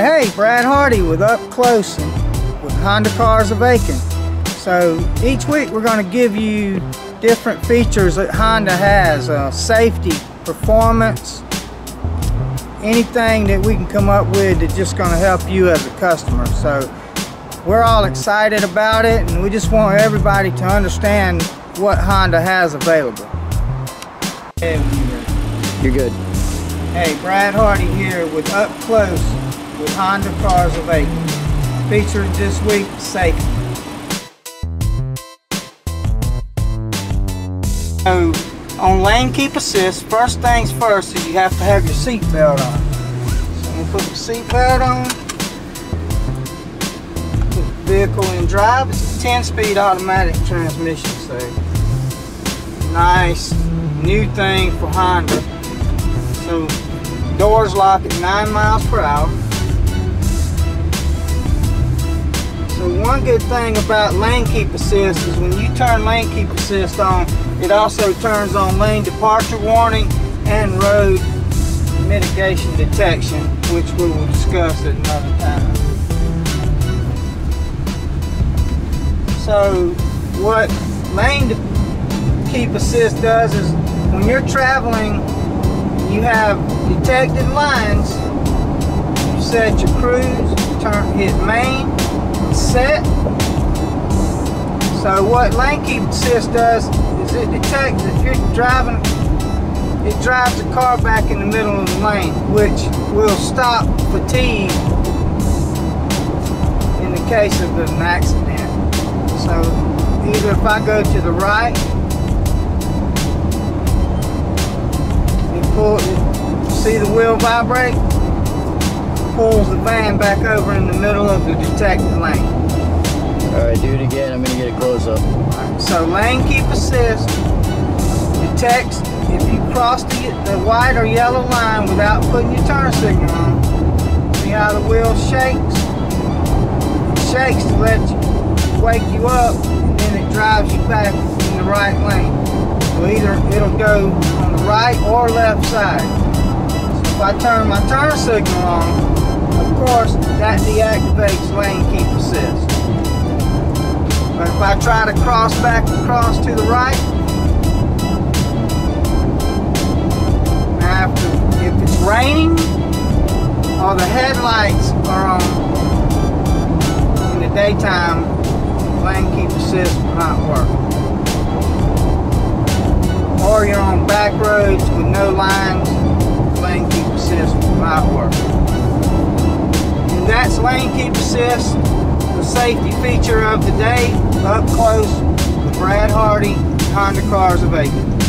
Hardy with Up Close with Honda Cars of Aiken. So each week we're going to give you different features that Honda has, uh, safety, performance, anything that we can come up with that's just going to help you as a customer. So we're all excited about it and we just want everybody to understand what Honda has available. You're good. Hey, Brad Hardy here with Up Close with Honda Cars of Aiken. Featured this week, safety. So, on lane keep assist, first things first is you have to have your seat belt on. So I'm gonna put the seat belt on. Put the vehicle in drive. It's a 10 speed automatic transmission, so nice new thing for Honda. So doors lock at 9 miles per hour. So one good thing about lane keep assist is when you turn lane keep assist on, it also turns on lane departure warning and road mitigation detection, which we will discuss at another time. So what lane keep assist does is when you're traveling, you have detected lines, you set your cruise, turn, hit main, set. So what lane keep assist does is it detects if you're driving, it drives the car back in the middle of the lane, which will stop fatigue in the case of an accident. So either if I go to the right, it pulls, see the wheel vibrate? Pulls the van back over in the middle of the detected lane. All right, do it again. I'm gonna get a close up. So lane keep assist detects if you cross the, the white or yellow line without putting your turn signal on. See how the wheel shakes? It shakes to let you wake you up and then it drives you back in the right lane. So either it'll go on the right or left side. So if I turn my turn signal on, course that deactivates lane keep assist. But if I try to cross back across to the right, after if it's raining or the headlights are on in the daytime, lane keep assist will not work. Or you're on back roads with no lines, assist the safety feature of the day, up close with Brad Hardy, Honda Cars of Aiken.